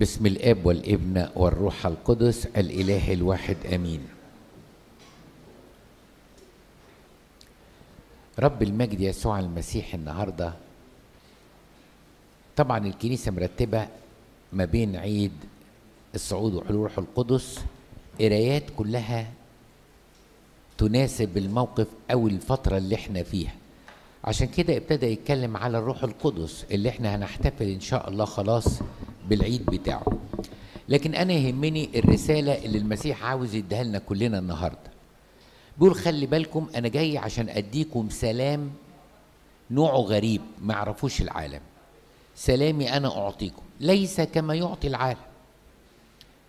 بسم الاب والابن والروح القدس الاله الواحد آمين. رب المجد يسوع المسيح النهارده طبعا الكنيسة مرتبة ما بين عيد الصعود وحلول روح القدس. قرايات كلها تناسب الموقف أو الفترة اللي إحنا فيها. عشان كده ابتدى يتكلم على الروح القدس اللي إحنا هنحتفل إن شاء الله خلاص بالعيد بتاعه. لكن أنا يهمني الرسالة اللي المسيح عاوز يديها لنا كلنا النهارده. بيقول خلي بالكم أنا جاي عشان أديكم سلام نوعه غريب ما يعرفوش العالم. سلامي أنا أعطيكم ليس كما يعطي العالم.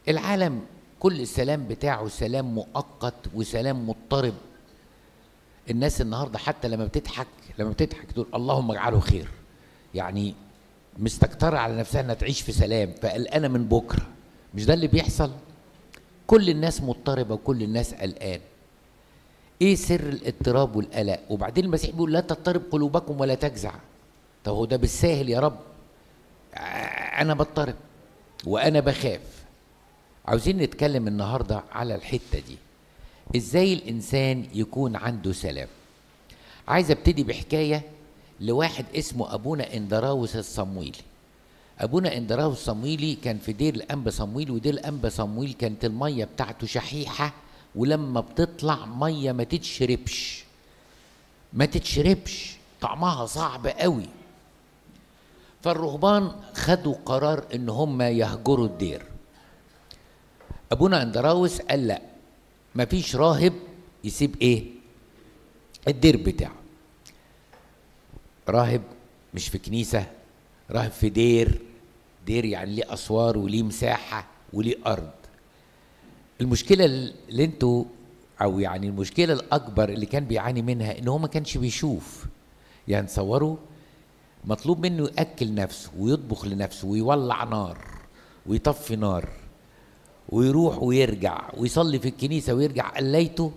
العالم كل السلام بتاعه سلام مؤقت وسلام مضطرب. الناس النهارده حتى لما بتضحك لما بتضحك تقول اللهم اجعله خير. يعني مستكترة على نفسها إنها تعيش في سلام فقلقانه من بكرة. مش ده اللي بيحصل؟ كل الناس مضطربة وكل الناس قلقان. إيه سر الاضطراب والقلق؟ وبعدين المسيح بيقول لا تضطرب قلوبكم ولا تجزع. طب هو ده بالساهل يا رب؟ أنا بضطرب وأنا بخاف. عاوزين نتكلم النهارده على الحتة دي. إزاي الإنسان يكون عنده سلام؟ عايز أبتدي بحكاية لواحد اسمه أبونا إندراوس الصمويلي. أبونا إندراوس الصمويلي كان في دير الانبا صمويل ودير الانبا صمويل كانت المية بتاعته شحيحة ولما بتطلع مية ما تتشربش. ما تتشربش طعمها صعب قوي. فالرهبان خدوا قرار إن هم يهجروا الدير. أبونا إندراوس قال لا مفيش راهب يسيب إيه؟ الدير بتاعه. راهب مش في كنيسة راهب في دير. دير يعني ليه أسوار وليه مساحة وليه أرض. المشكلة اللي أنتوا أو يعني المشكلة الأكبر اللي كان بيعاني منها إن هو ما كانش بيشوف. يعني تصوروا مطلوب منه يأكل نفسه ويطبخ لنفسه ويولع نار ويطفي نار ويروح ويرجع ويصلي في الكنيسة ويرجع قليته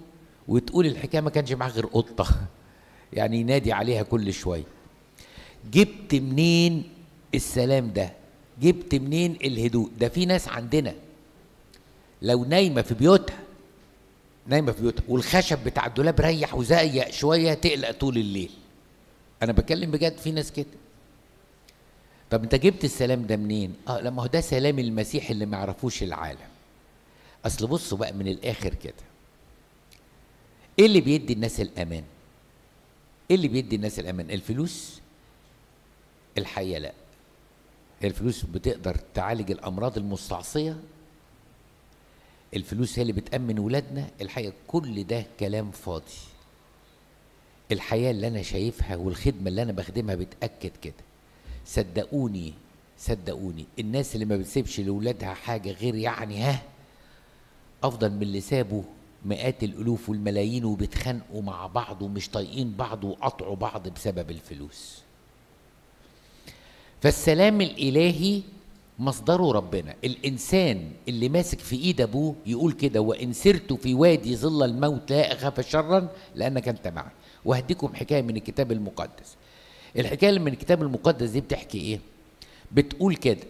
وتقول الحكاية ما كانش معاه غير قطة. يعني ينادي عليها كل شوية. جبت منين السلام ده؟ جبت منين الهدوء؟ ده في ناس عندنا لو نايمة في بيوتها نايمة في بيوتها والخشب بتاع الدولاب ريح وزيق شوية تقلق طول الليل. أنا بكلم بجد في ناس كده. طب أنت جبت السلام ده منين؟ آه لما هو ده سلام المسيح اللي ما يعرفوش العالم. أصل بصوا بقى من الآخر كده. إيه اللي بيدي الناس الأمان؟ إيه اللي بيدي الناس الأمان؟ الفلوس؟ الحقيقة لا. الفلوس بتقدر تعالج الأمراض المستعصية. الفلوس هي اللي بتأمن ولادنا. الحقيقة كل ده كلام فاضي. الحياة اللي أنا شايفها والخدمة اللي أنا بخدمها بتأكد كده. صدقوني صدقوني الناس اللي ما بتسيبش لاولادها حاجة غير يعني ها أفضل من اللي سابوا مئات الألوف والملايين وبيتخانقوا مع بعض ومش طايقين بعض وقطعوا بعض بسبب الفلوس. فالسلام الإلهي مصدره ربنا. الإنسان اللي ماسك في إيد أبوه يقول كده وإن سرت في وادي ظل الموت لا أخاف شرا لأنك أنت معي. وهديكم حكاية من الكتاب المقدس. الحكاية اللي من الكتاب المقدس دي بتحكي إيه؟ بتقول كده.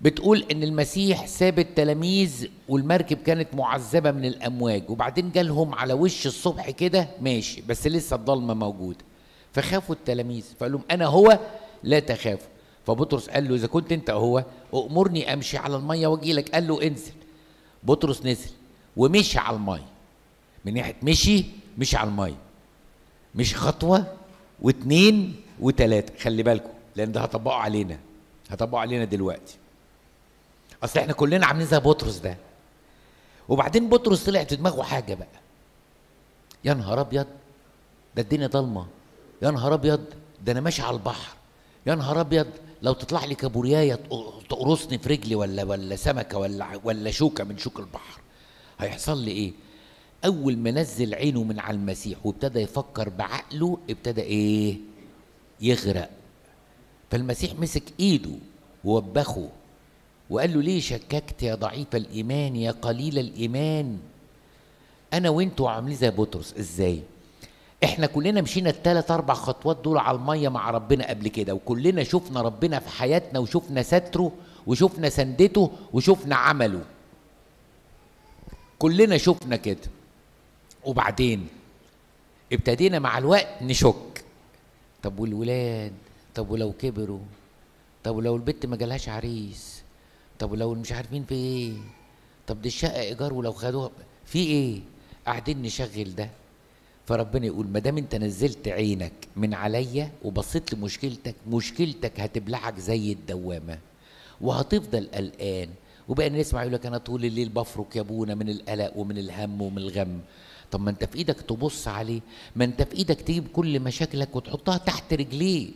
بتقول إن المسيح ساب التلاميذ والمركب كانت معذبة من الأمواج وبعدين جالهم على وش الصبح كده ماشي بس لسه الضلمه موجوده فخافوا التلاميذ فقال لهم أنا هو لا تخافوا. فبطرس قال له إذا كنت أنت هو امرني أمشي على المية وأجي لك. قال له انزل. بطرس نزل ومشي على المية. من ناحية مشي مشي على المية. مش خطوة واثنين وثلاثه خلي بالكم لأن ده هطبقه علينا. هطبقه علينا دلوقتي. أصل إحنا كلنا عاملين زي بطرس ده. وبعدين بطرس طلع في دماغه حاجة بقى. يا نهار أبيض ده الدنيا ضلمة. يا نهار أبيض ده أنا ماشي على البحر. يا نهار أبيض لو تطلع لي كابورياية تقرصني في رجلي ولا ولا سمكة ولا ولا شوكة من شوك البحر هيحصل لي إيه؟ أول ما نزل عينه من على المسيح وابتدى يفكر بعقله ابتدى إيه؟ يغرق. فالمسيح مسك إيده ووبخه وقال له ليه شككت يا ضعيف الإيمان يا قليل الإيمان؟ أنا وأنتوا عاملين زي بطرس إزاي؟ إحنا كلنا مشينا الثلاث أربع خطوات دول على المية مع ربنا قبل كده وكلنا شفنا ربنا في حياتنا وشفنا ستره وشفنا سندته وشفنا عمله. كلنا شفنا كده. وبعدين ابتدينا مع الوقت نشك. طب والولاد؟ طب ولو كبروا؟ طب ولو البت ما جالهاش عريس؟ طب ولو مش عارفين في إيه؟ طب دي الشقة إيجار ولو خدوها في إيه؟ قاعدين نشغل ده. فربنا يقول ما دام انت نزلت عينك من عليا وبصيت لمشكلتك مشكلتك هتبلعك زي الدوامة. وهتفضل قلقان. وبقى نسمع يقول لك أنا طول الليل بفرك يا أبونا من القلق ومن الهم ومن الغم. طب ما أنت في إيدك تبص عليه. ما أنت في إيدك تجيب كل مشاكلك وتحطها تحت رجليه.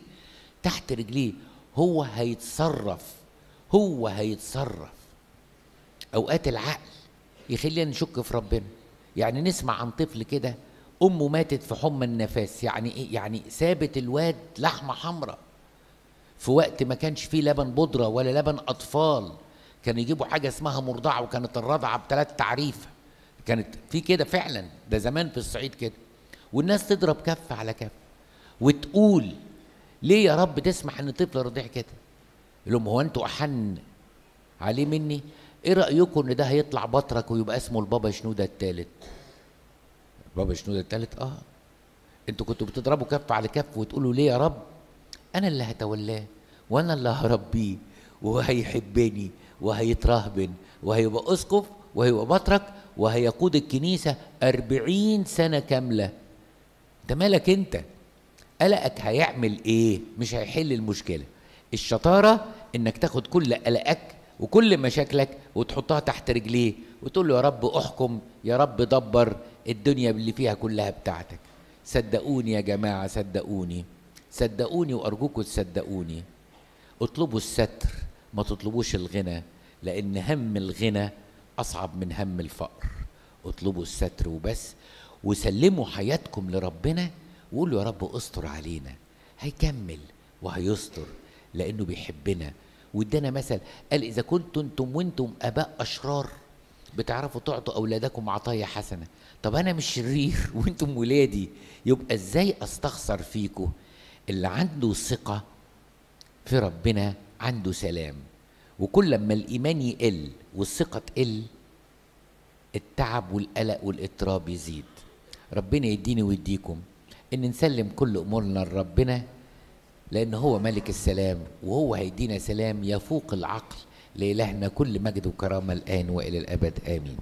تحت رجليه. هو هيتصرف. هو هيتصرف. أوقات العقل يخلينا نشك في ربنا. يعني نسمع عن طفل كده أمه ماتت في حمى النفاس يعني إيه؟ يعني سابت الواد لحمة حمراء. في وقت ما كانش فيه لبن بودرة ولا لبن أطفال كانوا يجيبوا حاجة اسمها مرضعة وكانت الرضعة بثلاث تعريف. كانت في كده فعلا ده زمان في الصعيد كده. والناس تضرب كف على كف وتقول ليه يا رب تسمح إن طفل رضيع كده؟ يقول لهم هو أنتوا أحن عليه مني؟ إيه رأيكم إن ده هيطلع بطرك ويبقى اسمه البابا شنودة الثالث بابا شنوده الثالث آه. أنتوا كنتوا بتضربوا كف على كف وتقولوا ليه يا رب؟ أنا اللي هتولاه وأنا اللي هربيه وهيحبني وهيترهبن وهيبقى أسقف وهيبقى بطرك وهيقود الكنيسة أربعين سنة كاملة. أنت مالك أنت؟ قلقك هيعمل إيه؟ مش هيحل المشكلة. الشطارة إنك تاخد كل قلقك وكل مشاكلك وتحطها تحت رجليه وتقول له يا رب احكم يا رب دبر الدنيا اللي فيها كلها بتاعتك. صدقوني يا جماعة صدقوني. صدقوني وأرجوكم تصدقوني. اطلبوا الستر ما تطلبوش الغنى لأن هم الغنى أصعب من هم الفقر. اطلبوا الستر وبس وسلموا حياتكم لربنا وقولوا يا رب استر علينا. هيكمل وهيستر لأنه بيحبنا. وادانا مثل قال إذا كنتم أنتم وأنتم آباء أشرار بتعرفوا تعطوا أولادكم عطايا حسنة. طب أنا مش شرير وأنتم ولادي يبقى إزاي أستخسر فيكم؟ اللي عنده ثقة في ربنا عنده سلام. وكل لما الإيمان يقل والثقة تقل التعب والقلق والإضطراب يزيد. ربنا يديني ويديكم. إن نسلم كل أمورنا لربنا لأن هو ملك السلام وهو هيدينا سلام يفوق العقل لإلهنا كل مجد وكرامة الآن وإلى الأبد. آمين.